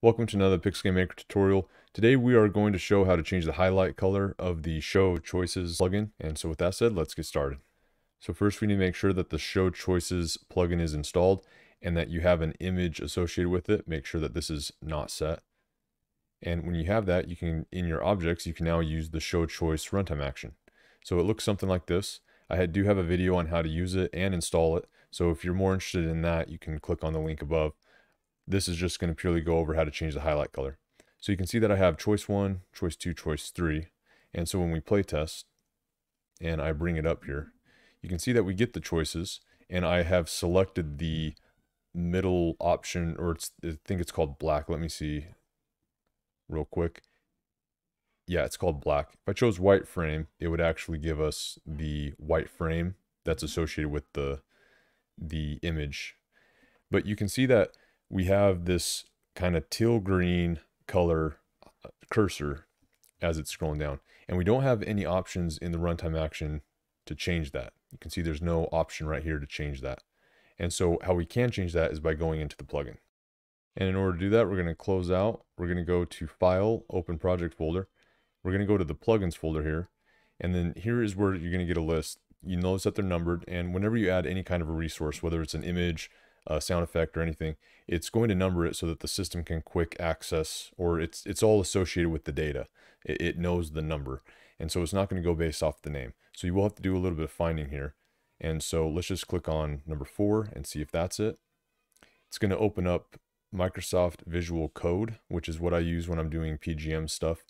Welcome to another Pixel Maker tutorial. Today we are going to show how to change the highlight color of the Show Choices plugin. And so with that said, let's get started. So first we need to make sure that the Show Choices plugin is installed and that you have an image associated with it. Make sure that this is not set. And when you have that, you can, in your objects, you can now use the Show Choice runtime action. So it looks something like this. I do have a video on how to use it and install it. So if you're more interested in that, you can click on the link above. This is just going to purely go over how to change the highlight color. So you can see that I have choice one, choice two, choice three. And so when we play test and I bring it up here, you can see that we get the choices and I have selected the middle option or it's, I think it's called black. Let me see real quick. Yeah, it's called black. If I chose white frame, it would actually give us the white frame that's associated with the the image. But you can see that we have this kind of teal green color uh, cursor as it's scrolling down. And we don't have any options in the runtime action to change that. You can see there's no option right here to change that. And so how we can change that is by going into the plugin. And in order to do that, we're going to close out. We're going to go to File, Open Project folder. We're going to go to the Plugins folder here. And then here is where you're going to get a list. You notice that they're numbered. And whenever you add any kind of a resource, whether it's an image, a sound effect or anything, it's going to number it so that the system can quick access or it's it's all associated with the data. It, it knows the number. And so it's not going to go based off the name. So you will have to do a little bit of finding here. And so let's just click on number four and see if that's it. It's going to open up Microsoft Visual Code, which is what I use when I'm doing PGM stuff.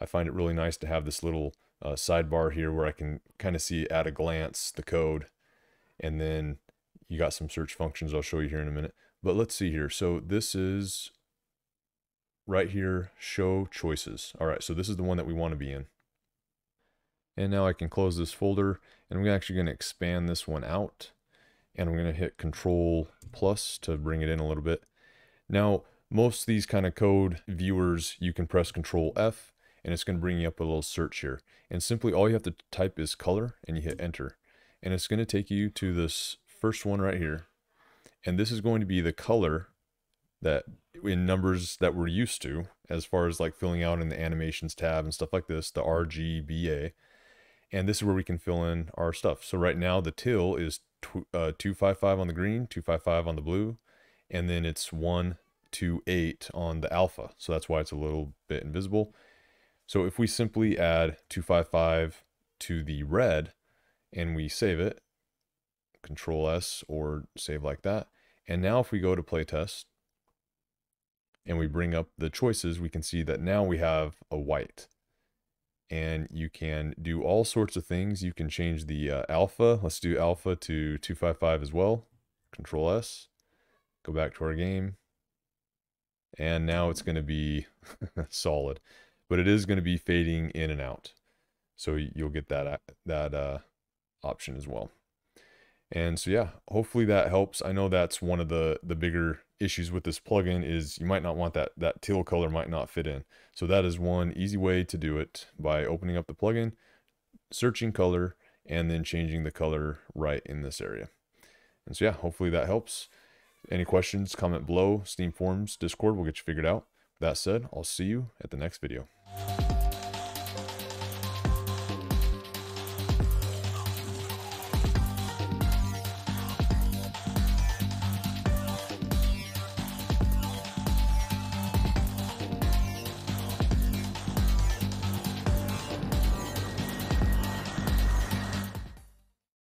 I find it really nice to have this little uh, sidebar here where I can kind of see at a glance the code and then you got some search functions I'll show you here in a minute. But let's see here. So this is right here, show choices. All right, so this is the one that we want to be in. And now I can close this folder and I'm actually going to expand this one out and I'm going to hit control plus to bring it in a little bit. Now, most of these kind of code viewers, you can press control F and it's going to bring you up a little search here. And simply all you have to type is color and you hit enter. And it's going to take you to this first one right here. And this is going to be the color that in numbers that we're used to as far as like filling out in the animations tab and stuff like this, the RGBA. And this is where we can fill in our stuff. So right now the till is uh, 255 on the green, 255 on the blue, and then it's 128 on the alpha. So that's why it's a little bit invisible. So if we simply add 255 to the red and we save it, control S or save like that. And now if we go to playtest and we bring up the choices, we can see that now we have a white. And you can do all sorts of things. You can change the uh, alpha. Let's do alpha to 255 as well. Control S. Go back to our game. And now it's going to be solid. But it is going to be fading in and out. So you'll get that, that uh, option as well. And so yeah, hopefully that helps. I know that's one of the the bigger issues with this plugin is you might not want that that teal color might not fit in. So that is one easy way to do it by opening up the plugin, searching color, and then changing the color right in this area. And so yeah, hopefully that helps. Any questions, comment below, Steam forums, Discord, we'll get you figured out. That said, I'll see you at the next video.